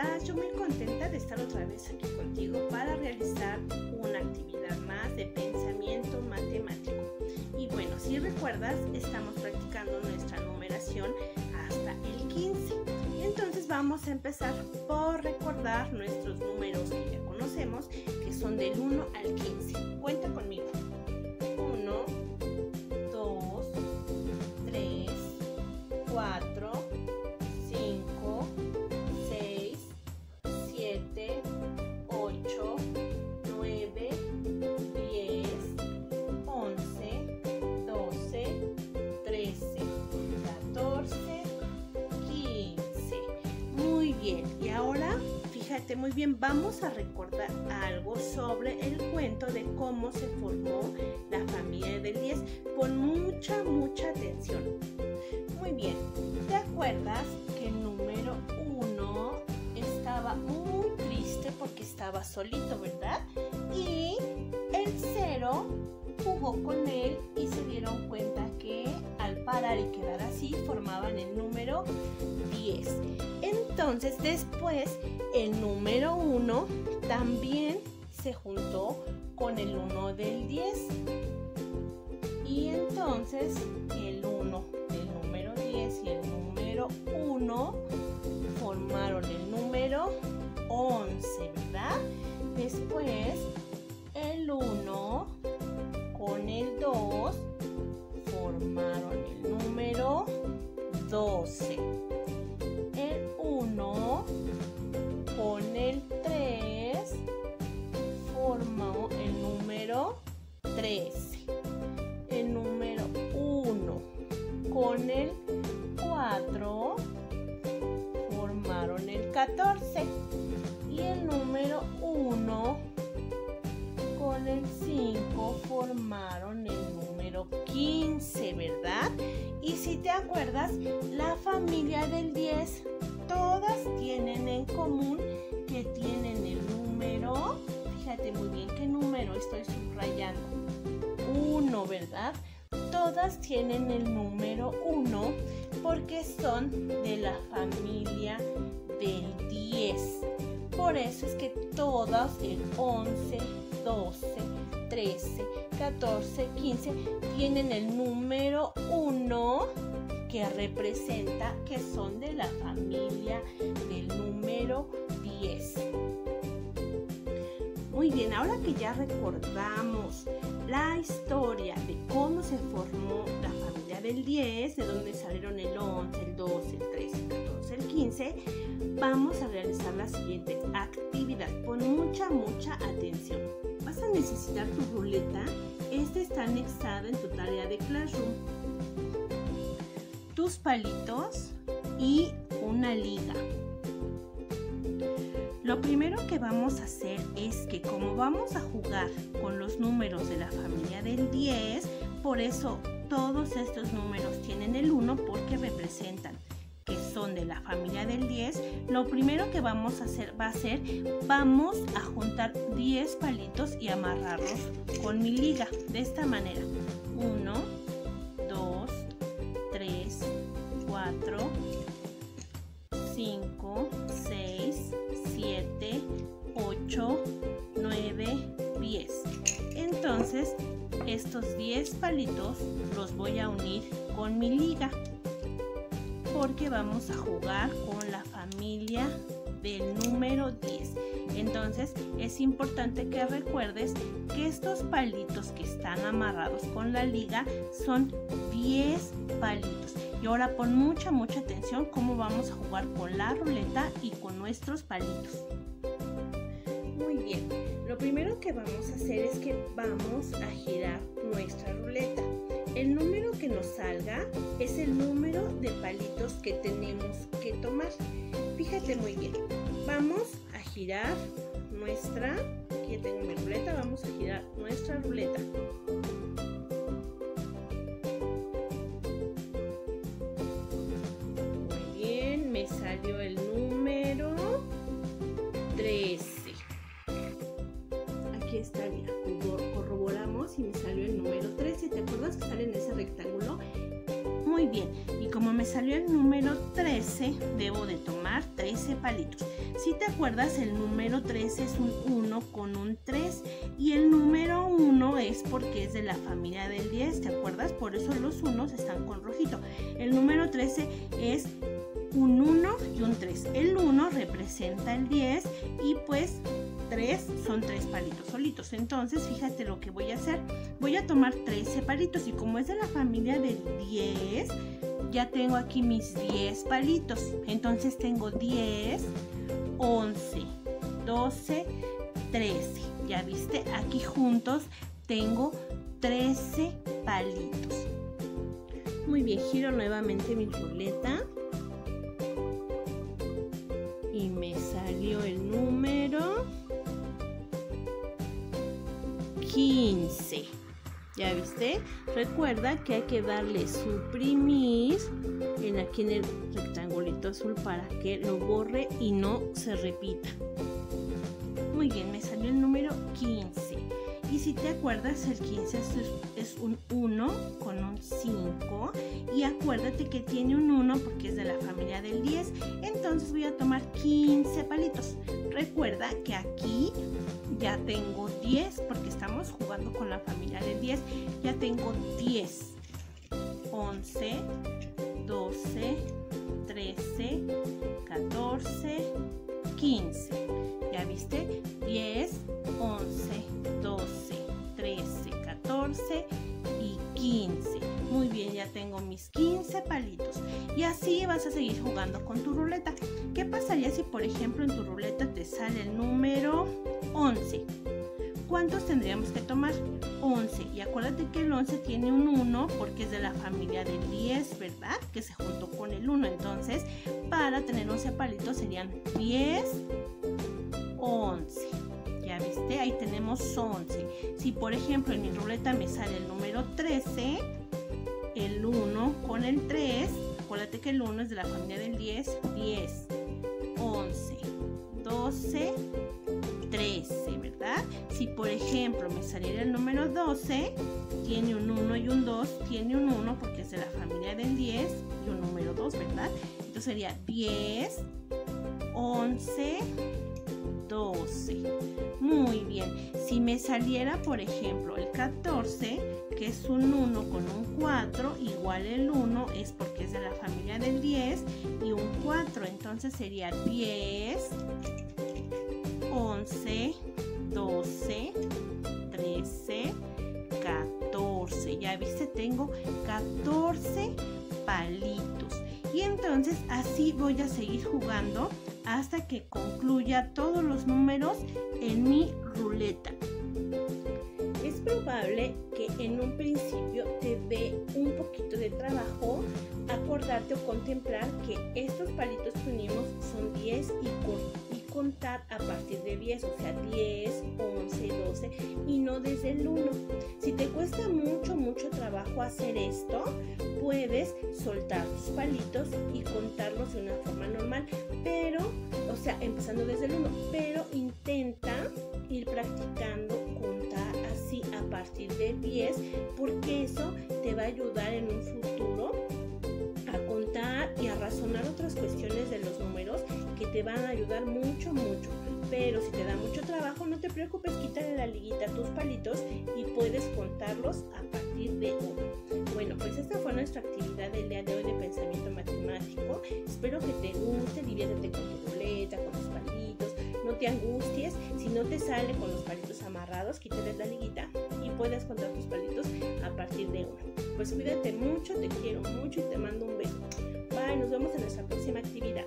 estás? Yo muy contenta de estar otra vez aquí contigo para realizar una actividad más de pensamiento matemático. Y bueno, si recuerdas, estamos practicando nuestra numeración hasta el 15. Entonces vamos a empezar por recordar nuestros números que ya conocemos, que son del 1 al 15. Cuenta conmigo. 1, muy bien, vamos a recordar algo sobre el cuento de cómo se formó la familia del 10. Pon mucha, mucha atención. Muy bien, ¿te acuerdas que número 1 estaba muy triste porque estaba solito, verdad? Y el 0 jugó con él y se dieron cuenta que al parar y quedar así formaban el número 10. Entonces después el número 1 también se juntó con el 1 del 10. Y entonces el 1 del número 10 y el número 1 formaron el número 11, ¿verdad? Después el 1 con el 2 formaron el número 12. 14. Y el número 1 con el 5 formaron el número 15, ¿verdad? Y si te acuerdas, la familia del 10, todas tienen en común que tienen el número, fíjate muy bien qué número estoy subrayando, 1, ¿verdad? Todas tienen el número 1 porque son de la familia del 10. Por eso es que todas, el 11, 12, 13, 14, 15, tienen el número 1 que representa que son de la familia del número 10. Muy bien, ahora que ya recordamos la historia de cómo se formó la familia del 10, de dónde salieron el 11, el 12, el 13, el 14, el 15, vamos a realizar la siguiente actividad. Pon mucha, mucha atención. Vas a necesitar tu ruleta. Esta está anexada en tu tarea de Classroom. Tus palitos y una liga. Lo primero que vamos a hacer es que como vamos a jugar con los números de la familia del 10, por eso todos estos números tienen el 1 porque representan de la familia del 10, lo primero que vamos a hacer va a ser, vamos a juntar 10 palitos y amarrarlos con mi liga, de esta manera. 1, 2, 3, 4, 5, 6, 7, 8, 9, 10. Entonces, estos 10 palitos los voy a unir con mi liga porque vamos a jugar con la familia del número 10. Entonces es importante que recuerdes que estos palitos que están amarrados con la liga son 10 palitos. Y ahora pon mucha, mucha atención cómo vamos a jugar con la ruleta y con nuestros palitos. Muy bien, lo primero que vamos a hacer es que vamos a girar nuestra ruleta. El número que nos salga es el número de palitos que tenemos que tomar. Fíjate muy bien. Vamos a girar nuestra, aquí tengo mi ruleta, vamos a girar nuestra ruleta. Rectángulo? Muy bien, y como me salió el número 13, debo de tomar tomar 13 palitos. Si te acuerdas, el número 13 es un 1 con un 3 y el número 1 es porque es de la familia del 10, ¿te acuerdas? Por eso los 1 están con rojito. El número 13 es un 1 y un 3. El 1 representa el 10 y pues 3 son 3 palitos solitos. Entonces, fíjate lo que voy a hacer. Voy a tomar 13 palitos y como es de la familia del 10, ya tengo aquí mis 10 palitos. Entonces tengo 10, 11, 12, 13. Ya viste, aquí juntos tengo 13 palitos. Muy bien, giro nuevamente mi ruleta. 15. ¿Ya viste? Recuerda que hay que darle suprimir en aquí en el rectangulito azul para que lo borre y no se repita. Muy bien, me salió el número 15. Y si te acuerdas, el 15 es, un 1 con un 5. Y acuérdate que tiene un 1 porque es de la familia del 10. Entonces voy a tomar 15 palitos. Recuerda que aquí ya tengo 10 porque estamos jugando con la familia del 10. Ya tengo 10, 11, 12, 13, 14, 15. ¿Ya viste? 10, 11, y 15. Muy bien, ya tengo mis 15 palitos. Y así vas a seguir jugando con tu ruleta. ¿Qué pasaría si, por ejemplo, en tu ruleta te sale el número 11? ¿Cuántos tendríamos que tomar? 11. Y acuérdate que el 11 tiene un 1 porque es de la familia del 10, ¿verdad? Que se juntó con el 1. Entonces, para tener 11 palitos serían 10, 11 viste, ahí tenemos 11. Si por ejemplo en mi ruleta me sale el número 13, el 1 con el 3, acuérdate que el 1 es de la familia del 10, 10, 11, 12, 13, ¿verdad? Si por ejemplo me saliera el número 12, tiene un 1 y un 2, tiene un 1 porque es de la familia del 10 y un número 2, ¿verdad? Entonces sería 10, 11, 12. Muy bien. Si me saliera, por ejemplo, el 14, que es un 1 con un 4, igual el 1 es porque es de la familia del 10 y un 4. Entonces sería 10, 11, 12, 13, 14. Ya viste, tengo 14 palitos. Y entonces así voy a seguir jugando hasta que concluya todos los números en mi ruleta. Es probable que en un principio te dé un poquito de trabajo acordarte o contemplar que estos palitos que unimos son 10 y, y contar a partir de 10, o sea 10, 11, 12 y no desde el 1. Si te cuesta mucho, mucho trabajo hacer esto, puedes soltar tus palitos y contarlos de una forma normal, pero, o sea, empezando desde el 1, pero intenta ir practicando contar así a partir de 10, porque eso te va a ayudar en un futuro te van a ayudar mucho, mucho. Pero si te da mucho trabajo, no te preocupes, quítale la liguita a tus palitos y puedes contarlos a partir de uno. Bueno, pues esta fue nuestra actividad del día de hoy de pensamiento matemático. Espero que te guste, diviértete con tu ruleta, con tus palitos. No te angusties. Si no te sale con los palitos amarrados, quítale la liguita y puedes contar tus palitos a partir de uno. Pues cuídate mucho, te quiero mucho y te mando un beso. Bye, nos vemos en nuestra próxima actividad.